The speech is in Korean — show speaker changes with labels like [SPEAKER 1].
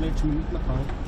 [SPEAKER 1] 네, 지금 나가.